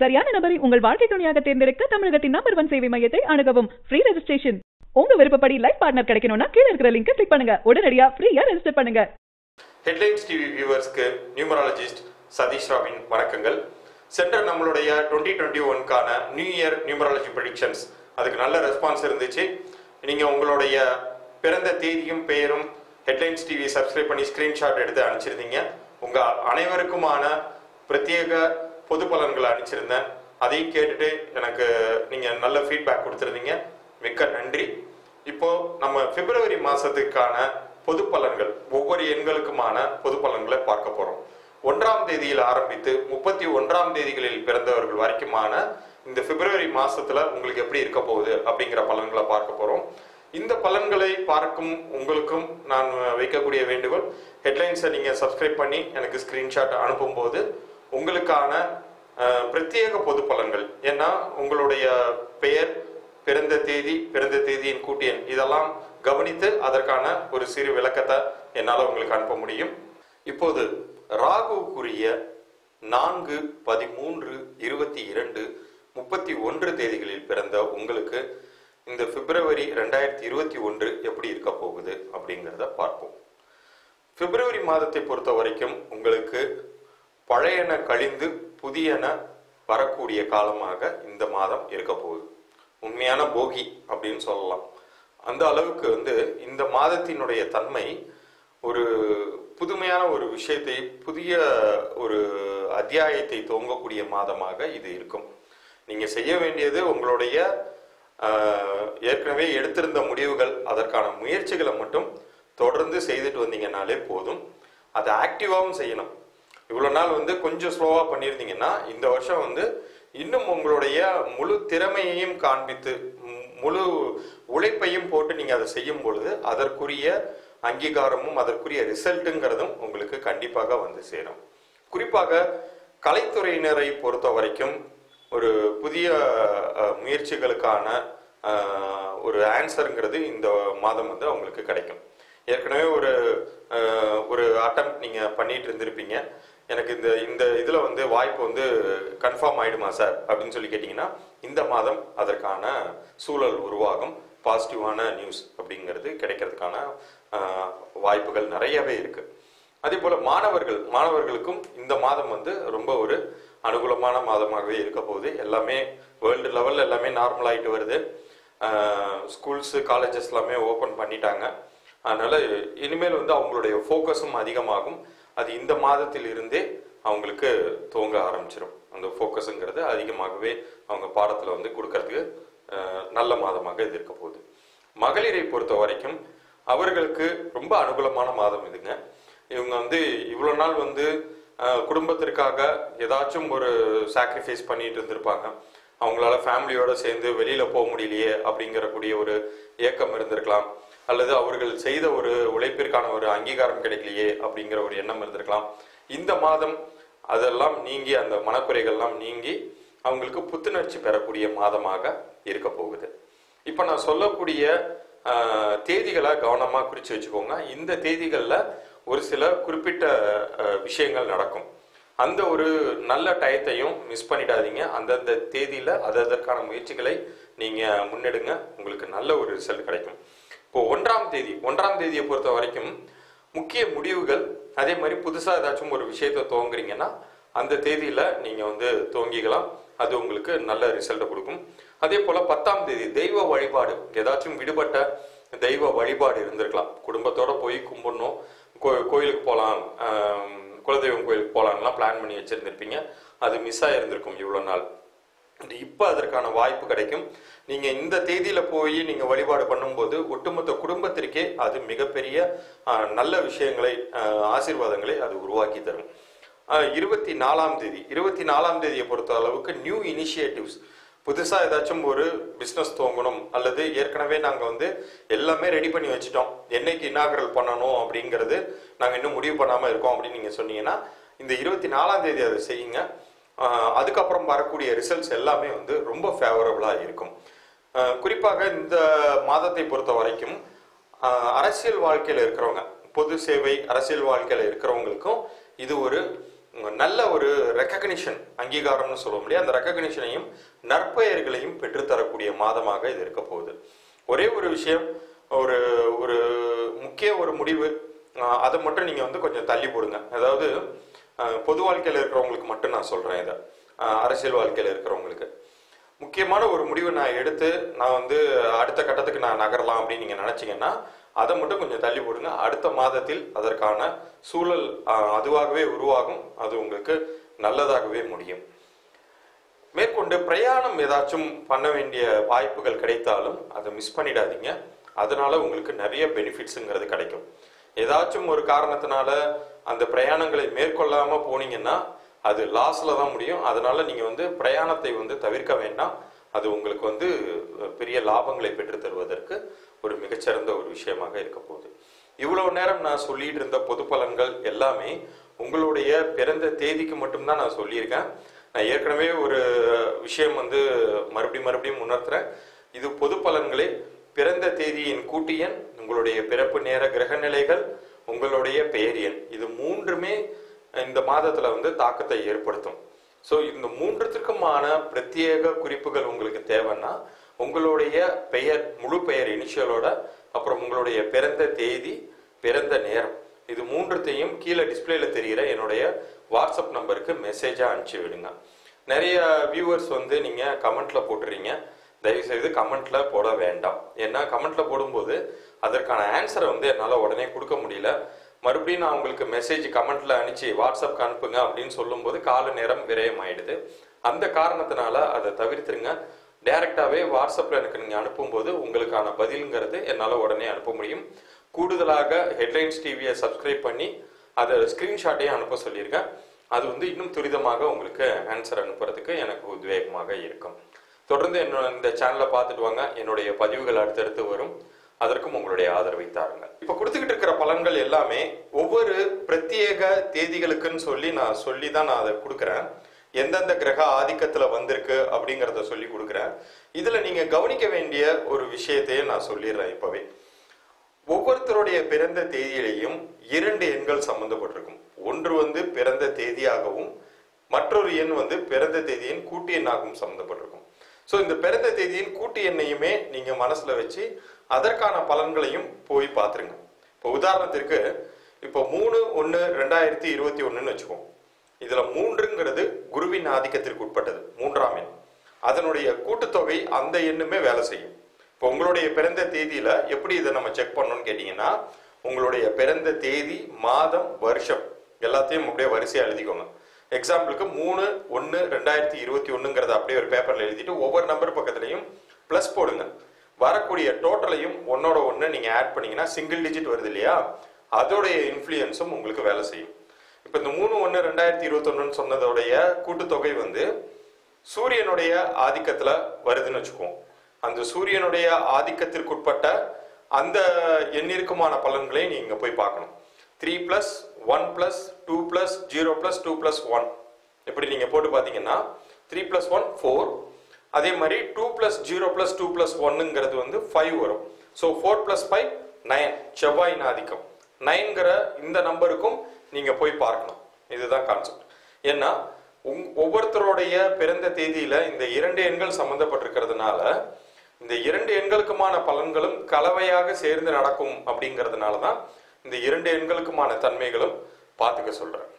சரியான நபரை உங்கள் வாழ்க்கை துணையாக தேர்ந்தெடுக்க தமிழகத்தின் நம்பர் ஒன் சேவை மையத்தை அணுகவும். ஃப்ரீ ரெஜிஸ்ட்ரேஷன் உங்க விருப்பப்படி லைஃப் பார்ட்னர் கிடைக்கணும்னா கீழே இருக்கிற லிங்க் கிளிக் பண்ணுங்க. உடனடியா ஃப்ரீயா ரெஜிஸ்டர் பண்ணுங்க. ஹெட்லைன்ஸ் டிவி வியூவர்ஸ்க்கு நியூமராலஜிஸ்ட் சதீஷ் ராவின் வணக்கங்கள். சென்ற நம்மளுடைய டுவெண்ட்டி டுவெண்ட்டி ஒன்கான நியூ இயர் நியூமராலஜி ப்ரடிக்ஷன்ஸ் அதுக்கு நல்ல ரெஸ்பான்ஸ் இருந்துச்சு. நீங்கள் உங்களுடைய பிறந்த தேதியும் பெயரும் ஹெட்லைன்ஸ் டிவி சப்ஸ்கிரைப் பண்ணி ஸ்க்ரீன்ஷாட் எடுத்து அனுப்பிச்சிருந்தீங்க. உங்கள் அனைவருக்குமான பிரத்யேக பொது பலன்களை அனுப்பிச்சிருந்தேன் அதையும் கேட்டுட்டு எனக்கு நீங்கள் நல்ல ஃபீட்பேக் கொடுத்துருந்தீங்க. மிக்க நன்றி. இப்போ நம்ம பிப்ரவரி மாசத்துக்கான பொது பலன்கள் ஒவ்வொரு எண்களுக்குமான பொது பலன்களை பார்க்க போறோம். ஒன்றாம் தேதியில் ஆரம்பித்து முப்பத்தி ஒன்றாம் தேதிகளில் பிறந்தவர்கள் வரைக்குமான இந்த பிப்ரவரி மாசத்துல உங்களுக்கு எப்படி இருக்க போகுது அப்படிங்கிற பலன்களை பார்க்க போறோம். இந்த பலன்களை பார்க்கும் உங்களுக்கும் நான் வைக்கக்கூடிய வேண்டுகோள் ஹெட்லைன்ஸை நீங்கள் சப்ஸ்கிரைப் பண்ணி எனக்கு ஸ்க்ரீன்ஷாட் அனுப்பும்போது உங்களுக்கான பிரத்யேக பொது பலன்கள். ஏன்னா உங்களுடைய பெயர் பிறந்த தேதி பிறந்த தேதியின் கூட்டியன் இதெல்லாம் கவனித்து அதற்கான ஒரு சிறு விளக்கத்தை என்னால் உங்களுக்கு அனுப்ப முடியும். இப்போது ராகுக்குரிய நான்கு பதிமூன்று இருபத்தி இரண்டு முப்பத்தி ஒன்று தேதிகளில் பிறந்த உங்களுக்கு இந்த பிப்ரவரி ரெண்டாயிரத்தி இருபத்தி ஒன்று எப்படி இருக்க போகுது அப்படிங்கிறத பார்ப்போம். பிப்ரவரி மாதத்தை பொறுத்த வரைக்கும் உங்களுக்கு பழையன கழிந்து புதியன வரக்கூடிய காலமாக இந்த மாதம் இருக்க போகுது. உண்மையான போகி அப்படின்னு சொல்லலாம். அந்த அளவுக்கு வந்து இந்த மாதத்தினுடைய தன்மை ஒரு புதுமையான ஒரு விஷயத்தை புதிய ஒரு அத்தியாயத்தை துவங்கக்கூடிய மாதமாக இது இருக்கும். நீங்கள் செய்ய வேண்டியது உங்களுடைய ஏற்கனவே எடுத்திருந்த முடிவுகள் அதற்கான முயற்சிகளை மட்டும் தொடர்ந்து செய்துட்டு வந்தீங்கன்னாலே போதும். அதை ஆக்டிவாகவும் செய்யணும். இவ்வளோ நாள் வந்து கொஞ்சம் ஸ்லோவாக பண்ணியிருந்தீங்கன்னா இந்த வருஷம் வந்து இன்னும் உங்களுடைய முழு திறமையையும் காண்பித்து முழு உழைப்பையும் போட்டு நீங்கள் அதை செய்யும் பொழுது அதற்குரிய அங்கீகாரமும் அதற்குரிய ரிசல்ட்டுங்கிறதும் உங்களுக்கு கண்டிப்பாக வந்து சேரும். குறிப்பாக கலைத்துறையினரை பொறுத்த வரைக்கும் ஒரு புதிய முயற்சிகளுக்கான ஒரு ஆன்சருங்கிறது இந்த மாதம் வந்து அவங்களுக்கு கிடைக்கும். ஏற்கனவே ஒரு ஒரு அட்டம் நீங்கள் பண்ணிட்டு இருந்திருப்பீங்க. எனக்கு இந்த இந்த இதில் வந்து வாய்ப்பு வந்து கன்ஃபார்ம் ஆகிடுமா சார் அப்படின்னு சொல்லி கேட்டிங்கன்னா இந்த மாதம் அதற்கான சூழல் உருவாகும். பாசிட்டிவான நியூஸ் அப்படிங்கிறது கிடைக்கிறதுக்கான வாய்ப்புகள் நிறையவே இருக்குது அதே போல் மாணவர்கள் மாணவர்களுக்கும் இந்த மாதம் வந்து ரொம்ப ஒரு அனுகூலமான மாதமாகவே இருக்க போகுது. எல்லாமே வேர்ல்டு லெவலில் எல்லாமே நார்மல் ஆகிட்டு வருது. ஸ்கூல்ஸு காலேஜஸ் எல்லாமே ஓப்பன் பண்ணிட்டாங்க. அதனால் இனிமேல் வந்து அவங்களுடைய ஃபோக்கஸும் அதிகமாகும். அது இந்த மாதத்தில் இருந்தே அவங்களுக்கு துவங்க ஆரம்பிச்சிடும் அந்த ஃபோக்கஸுங்கிறது அதிகமாகவே அவங்க பாடத்தில் வந்து கொடுக்கறதுக்கு நல்ல மாதமாக இது இருக்க போகுது. மகளிரை பொறுத்த வரைக்கும் அவர்களுக்கு ரொம்ப அனுகூலமான மாதம் இதுங்க. இவங்க வந்து இவ்வளோ நாள் வந்து குடும்பத்திற்காக ஏதாச்சும் ஒரு சாக்ரிஃபைஸ் பண்ணிட்டு இருந்திருப்பாங்க. அவங்களால ஃபேமிலியோட சேர்ந்து வெளியில போக முடியலையே அப்படிங்கிற கூடிய ஒரு ஏக்கம் இருந்திருக்கலாம். அல்லது அவர்கள் செய்த ஒரு உழைப்பிற்கான ஒரு அங்கீகாரம் கிடைக்கலையே அப்படிங்கிற ஒரு எண்ணம் இருந்திருக்கலாம். இந்த மாதம் அதெல்லாம் நீங்கி அந்த மனக்குறைகள்லாம் நீங்கி அவங்களுக்கு புத்துணர்ச்சி பெறக்கூடிய மாதமாக இருக்க போகுது. இப்போ நான் சொல்லக்கூடிய தேதிகளை கவனமா குறிச்சு வச்சுக்கோங்க. இந்த தேதிகளில் ஒரு சில குறிப்பிட்ட விஷயங்கள் நடக்கும். அந்த ஒரு நல்ல டயத்தையும் மிஸ் பண்ணிடாதீங்க. அந்தந்த தேதியில அது அதற்கான முயற்சிகளை நீங்க முன்னெடுங்க. உங்களுக்கு நல்ல ஒரு ரிசல்ட் கிடைக்கும். இப்போ ஒன்றாம் தேதி ஒன்றாம் தேதியை பொறுத்த வரைக்கும் முக்கிய முடிவுகள் அதே மாதிரி புதுசாக ஏதாச்சும் ஒரு விஷயத்தை துவங்குறீங்கன்னா அந்த தேதியில் நீங்கள் வந்து துவங்கிக்கலாம். அது உங்களுக்கு நல்ல ரிசல்ட்டை கொடுக்கும். அதே போல் பத்தாம் தேதி தெய்வ வழிபாடு ஏதாச்சும் விடுபட்ட தெய்வ வழிபாடு இருந்திருக்கலாம். குடும்பத்தோடு போய் கும்பிடணும். கோ- கோயிலுக்கு போகலாம் குலதெய்வம் கோயிலுக்கு போகலான்லாம் பிளான் பண்ணி வச்சுருந்துருப்பீங்க. அது மிஸ் ஆகிருந்திருக்கும் இவ்வளோ நாள். இப்போ அதற்கான வாய்ப்பு கிடைக்கும். நீங்கள் இந்த தேதியில் போய் நீங்கள் வழிபாடு பண்ணும்போது ஒட்டுமொத்த குடும்பத்திற்கே அது மிகப்பெரிய நல்ல விஷயங்களை ஆசீர்வாதங்களை அது உருவாக்கி தரும். இருபத்தி நாலாம் தேதி இருபத்தி நாலாம் தேதியை பொறுத்த அளவுக்கு நியூ இனிஷியேட்டிவ்ஸ் புதுசாக ஏதாச்சும் ஒரு பிஸ்னஸ் துவங்கணும். அல்லது ஏற்கனவே நாங்கள் வந்து எல்லாமே ரெடி பண்ணி வச்சுட்டோம். என்னைக்கு இனாகரல் பண்ணணும் அப்படிங்கிறது நாங்கள் இன்னும் முடிவு பண்ணாமல் இருக்கோம் அப்படின்னு நீங்கள் சொன்னீங்கன்னா இந்த இருபத்தி நாலாம் தேதி அதை செய்யுங்க. அதுக்கப்புறம் வரக்கூடிய ரிசல்ட்ஸ் எல்லாமே வந்து ரொம்ப ஃபேவரபுளாக இருக்கும். குறிப்பாக இந்த மாதத்தை பொறுத்த வரைக்கும் அரசியல் வாழ்க்கையில் இருக்கிறவங்க பொது சேவை அரசியல் வாழ்க்கையில் இருக்கிறவங்களுக்கும் இது ஒரு நல்ல ஒரு ரெக்கக்னிஷன் அங்கீகாரம்னு சொல்ல முடியாது அந்த ரெக்கக்னிஷனையும் நற்பெயர்களையும் பெற்றுத்தரக்கூடிய மாதமாக இது இருக்க போகுது. ஒரே ஒரு விஷயம் ஒரு ஒரு முக்கிய ஒரு முடிவு அதை மட்டும் நீங்கள் வந்து கொஞ்சம் தள்ளி போடுங்க. அதாவது பொது வாழ்க்கையில் இருக்கிறவங்களுக்கு மட்டும் நான் சொல்கிறேன் இதை. அரசியல் வாழ்க்கையில் இருக்கிறவங்களுக்கு. முக்கியமான ஒரு முடிவை நான் எடுத்து நான் வந்து அடுத்த கட்டத்துக்கு நான் நகரலாம் அப்படின்னு நீங்கள் நினச்சிங்கன்னா அதை மட்டும் கொஞ்சம் தள்ளி போடுங்க. அடுத்த மாதத்தில் அதற்கான சூழல் அதுவாகவே உருவாகும். அது உங்களுக்கு நல்லதாகவே முடியும். மேற்கொண்டு பிரயாணம் ஏதாச்சும் பண்ண வேண்டிய வாய்ப்புகள் கிடைத்தாலும் அதை மிஸ் பண்ணிடாதீங்க. அதனால உங்களுக்கு நிறைய பெனிஃபிட்ஸுங்கிறது கிடைக்கும். ஏதாச்சும் ஒரு காரணத்தினால அந்த பிரயாணங்களை மேற்கொள்ளாம போனீங்கன்னா அது லாஸ்ல தான் முடியும். அதனால நீங்க வந்து பிரயாணத்தை வந்து தவிர்க்க வேண்டாம். அது உங்களுக்கு வந்து பெரிய லாபங்களை பெற்று தருவதற்கு ஒரு மிகச்சிறந்த ஒரு விஷயமாக இருக்க போகுது. இவ்வளவு நேரம் நான் சொல்லிட்டு இருந்த பொது பலன்கள் எல்லாமே உங்களுடைய பிறந்த தேதிக்கு மட்டும்தான் நான் சொல்லியிருக்கேன். நான் ஏற்கனவே ஒரு விஷயம் வந்து மறுபடியும் மறுபடியும் உணர்த்துறேன். இது பொது பலன்களே. பிறந்த தேதியின் கூட்டியன் உங்களுடைய பிறப்பு நேர கிரக நிலைகள் உங்களுடைய பெயர் எண். இது மூன்றுமே இந்த மாதத்துல வந்து தாக்கத்தை ஏற்படுத்தும். ஸோ இந்த மூன்றுத்திற்குமான பிரத்யேக குறிப்புகள் உங்களுக்கு தேவைன்னா உங்களுடைய பெயர் முழு பெயர் இனிஷியலோட அப்புறம் உங்களுடைய பிறந்த தேதி பிறந்த நேரம். இது மூன்றுத்தையும் கீழே டிஸ்பிளேல தெரிகிற என்னுடைய வாட்ஸ்அப் நம்பருக்கு மெசேஜா அனுப்பிச்சு விடுங்க. நிறைய வியூவர்ஸ் வந்து நீங்க கமெண்ட்ல போட்டுறீங்க. தயவு செய்து கமெண்ட்ல போட வேண்டாம். ஏன்னா கமெண்ட்ல போடும்போது அதற்கான ஆன்சரை வந்து என்னால் உடனே கொடுக்க முடியல. மறுபடியும் நான் உங்களுக்கு மெசேஜ் கமெண்ட்ல அனுப்பிச்சு வாட்ஸ்அப்க்கு அனுப்புங்க அப்படின்னு சொல்லும்போது கால நேரம் விரயம் ஆயிடுது அந்த காரணத்தினால அதை தவிர்த்துருங்க. டைரக்டாவே வாட்ஸ்அப்பில் எனக்கு நீங்கள் அனுப்பும்போது உங்களுக்கான பதிலுங்கிறது என்னால் உடனே அனுப்ப முடியும். கூடுதலாக ஹெட்லைன்ஸ் டிவியை சப்ஸ்கிரைப் பண்ணி அதை ஸ்க்ரீன்ஷாட்டையும் அனுப்ப சொல்லியிருக்கேன் அது வந்து இன்னும் துரிதமாக உங்களுக்கு ஆன்சர் அனுப்புறதுக்கு எனக்கு உத்வேகமாக இருக்கும். தொடர்ந்து என்னோட இந்த சேனலை பார்த்துட்டு வாங்க. என்னுடைய பதிவுகள் அடுத்தடுத்து வரும். அதற்கும் உங்களுடைய ஆதரவை தாருங்க இப்ப கொடுத்துக்கிட்டு இருக்கிற பலன்கள் எல்லாமே ஒவ்வொரு பிரத்யேக தேதிகளுக்குன்னு சொல்லி நான் சொல்லி தான் நான் அதை கொடுக்குறேன். எந்தெந்த கிரக ஆதிக்கத்துல வந்திருக்கு அப்படிங்கிறத சொல்லி கொடுக்குறேன். இதுல நீங்க கவனிக்க வேண்டிய ஒரு விஷயத்தையும் நான் சொல்லிடுறேன் இப்பவே. ஒவ்வொருத்தருடைய பிறந்த தேதியிலையும் இரண்டு எண்கள் சம்பந்தப்பட்டிருக்கும். ஒன்று வந்து பிறந்த தேதியாகவும் மற்றொரு எண் வந்து பிறந்த தேதியின் கூட்டு எண்ணாகவும் சம்மந்தப்பட்டிருக்கும் ஸோ இந்த பிறந்த தேதியின் கூட்டு எண்ணையுமே நீங்கள் மனசில் வச்சு அதற்கான பலன்களையும் போய் பார்த்துருங்க இப்போ உதாரணத்திற்கு இப்போ மூணு ஒன்று ரெண்டாயிரத்தி இருபத்தி ஒன்றுன்னு வச்சுக்கோம் இதில் மூன்றுங்கிறது குருவின் ஆதிக்கத்திற்கு உட்பட்டது மூன்றாம் எண். அதனுடைய கூட்டுத்தொகை அந்த எண்ணுமே வேலை செய்யும். இப்போ உங்களுடைய பிறந்த தேதியில் எப்படி இதை நம்ம செக் பண்ணணும்னு கேட்டிங்கன்னா உங்களுடைய பிறந்த தேதி மாதம் வருஷம் எல்லாத்தையும் அப்படியே வரிசையாக எழுதிக்கோங்க. எக்ஸாம்பிளுக்கு மூணு ஒன்று ரெண்டாயிரத்தி இருபத்தி ஒன்றுங்கிறத அப்படியே ஒரு பேப்பரில் எழுதிட்டு ஒவ்வொரு நம்பர் பக்கத்துலையும் ப்ளஸ் போடுங்க. வரக்கூடிய டோட்டலையும் ஒன்னோட ஒன்று நீங்கள் ஆட் பண்ணீங்கன்னா சிங்கிள் டிஜிட் வருது இல்லையா? அதோடைய இன்ஃப்ளூயன்ஸும் உங்களுக்கு வேலை செய்யும். இப்போ இந்த மூணு ஒன்று ரெண்டாயிரத்தி இருபத்தொன்னுன்னு சொன்னதோடைய கூட்டுத்தொகை வந்து சூரியனுடைய ஆதிக்கத்தில் வருதுன்னு வச்சுக்குவோம். அந்த சூரியனுடைய ஆதிக்கத்திற்குட்பட்ட அந்த எண்ணிற்குமான பலன்களை நீங்கள் போய் பார்க்கணும். Three plus one plus two plus zero plus two plus one இப்படி நீங்கள் போட்டு பார்த்தீங்கன்னா த்ரீ ப்ளஸ் ஒன் ஃபோர் அதே மாதிரி two plus zero plus two plus ஒன்னுங்கிறது வந்து ஃபைவ் வரும். So four plus five nine செவ்வாயின் ஆதிக்கம். நைன்கிற இந்த நம்பருக்கும் நீங்கள் போய் பார்க்கணும். இதுதான் கான்செப்ட் ஏன்னா உங்- ஒவ்வொருத்தருடைய பிறந்த தேதியில இந்த இரண்டு எண்கள் சம்மந்தப்பட்டிருக்கிறதுனால இந்த இரண்டு எண்களுக்குமான பலன்களும் கலவையாக சேர்ந்து நடக்கும் அப்படிங்கிறதுனால தான் இந்த இரண்டு எண்களுக்குமான தன்மைகளும் பார்த்துக்க சொல்கிறேன்